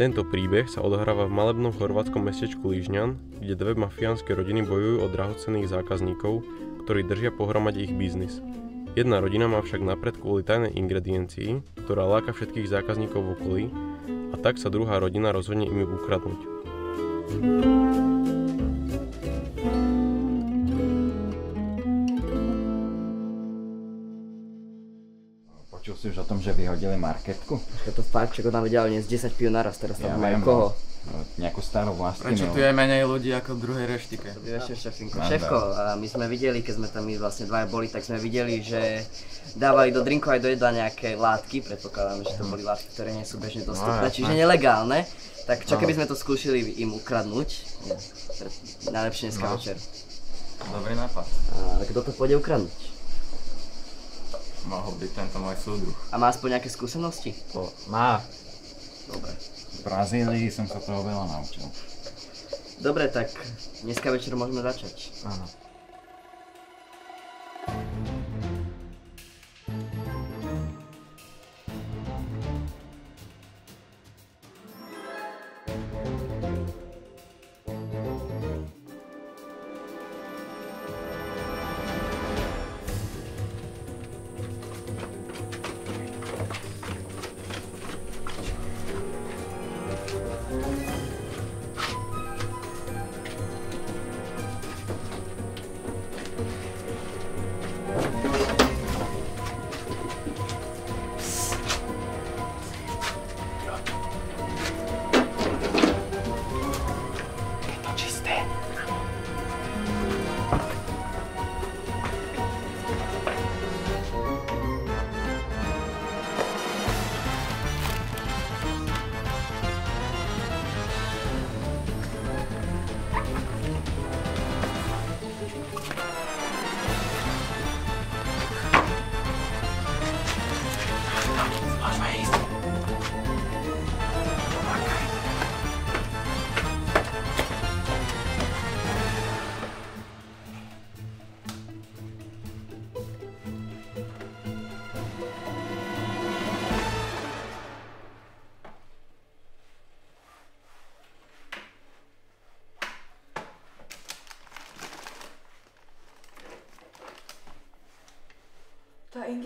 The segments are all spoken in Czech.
Tento príbeh sa odohráva v malebnom chorvátskom mestečku Lížňan, kde dve mafiánske rodiny bojujú o drahocenných zákazníkov, ktorí držia pohromade ich biznis. Jedna rodina má však napred kvôli tajnej ingrediencii, ktorá láka všetkých zákazníkov v okolí, a tak sa druhá rodina rozhodne im ju ukradnúť. Si už o tom, že vyhodili marketku? Je to fakt, čo tam viděl dnes 10 pív naraz, teraz tam Ja majú koho. No, nejakú starú Prečo vlastkyňu. tu je menej ľudí ako v druhej reštike? Šéfko, a my sme videli, keď sme tam my vlastne dvaja boli, tak sme videli, že dávali do drinkov aj do jedla nejaké látky, predpokladám, že to boli látky, ktoré nie sú bežne dostupné, jasné. čiže nelegálne. Tak čo No. keby sme to skúšili im ukradnúť? Najlepšie dneska No. večer. Dobrý nápad. A kto to pôjde ukradnúť? Mohol byť tento môj súdruh. A má aspoň nejaké skúsenosti? To má. Dobre. V Brazílii som sa toho veľa naučil. Dobre, tak dneska večer môžeme začať. Áno.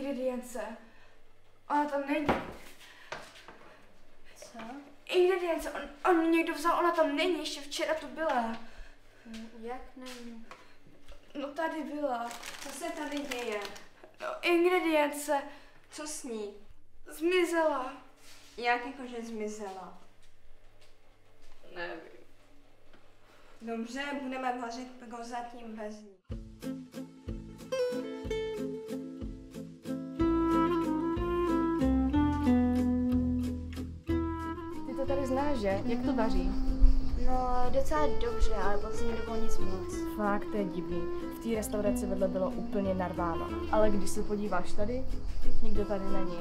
Ingredience. Ona tam není. Co? Ingredience, on, on mě někdo vzal, ona tam není, ještě včera tu byla. Hm, Jak není? No tady byla. Co se tady děje? No ingredience Co s ní? zmizela. Jak jakože zmizela? Nevím. Dobře, budeme vařit prozatím bez ní. Znáš, že? Jak to vaří? No, docela dobře, ale poslední dobou nic moc. Fakt, to je divný. V té restauraci vedle bylo úplně narváno. Ale když se podíváš tady, nikdo tady není.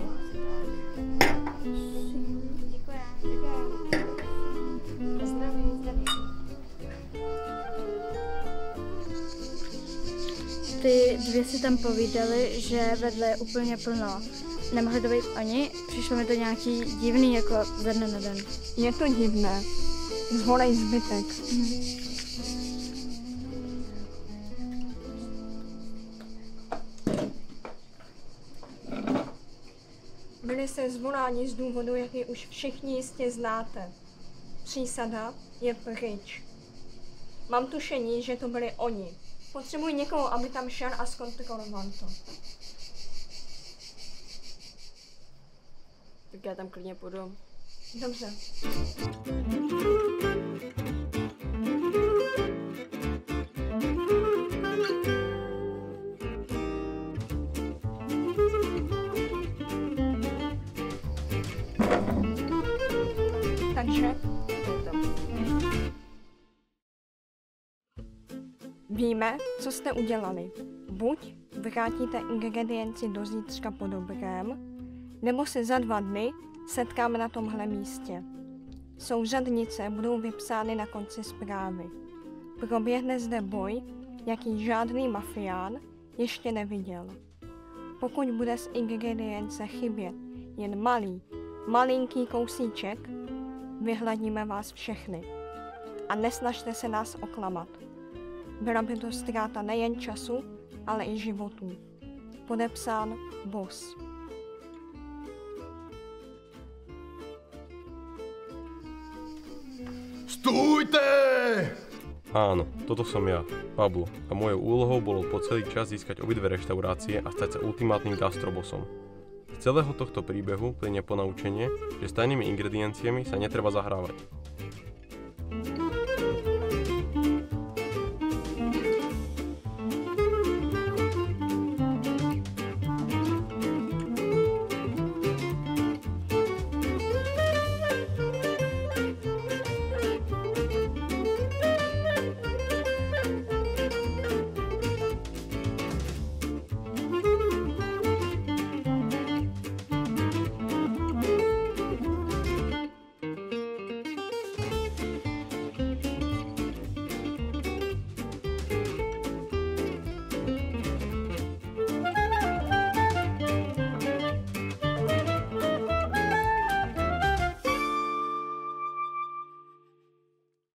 Děkuji. Děkuji. Zdraví. Zdraví. Ty dvě si tam povídali, že vedle je úplně plno. Nemohli to být oni? Přišlo mi to nějaký divný, jako ze dne na den. Je to divné. Zvolej zbytek. Byli se zvoláni z důvodu, jaký už všichni jistě znáte. Přísada je pryč. Mám tušení, že to byli oni. Potřebuji někoho, aby tam šel a zkontroloval to. Tak já tam klidně půjdu. Dobře. Takže Víme, co jste udělali. Buď vrátíte ingredienci do zítřka po dobrém, nebo se za dva dny setkáme na tomhle místě. Souřadnice budou vypsány na konci zprávy. Proběhne zde boj, jaký žádný mafián ještě neviděl. Pokud bude z ingredience chybět jen malý, malinký kousíček, vyhladíme vás všechny. A nesnažte se nás oklamat. Byla by to ztráta nejen času, ale i životů. Podepsán Bos. Stújte! Áno, toto som ja, Pablo, a mojou úlohou bolo po celý čas získať obidve reštaurácie a stať sa ultimátnym gastrobosom. Z celého tohto príbehu plyne ponaučenie, že s tajnými ingredienciami sa netreba zahrávať.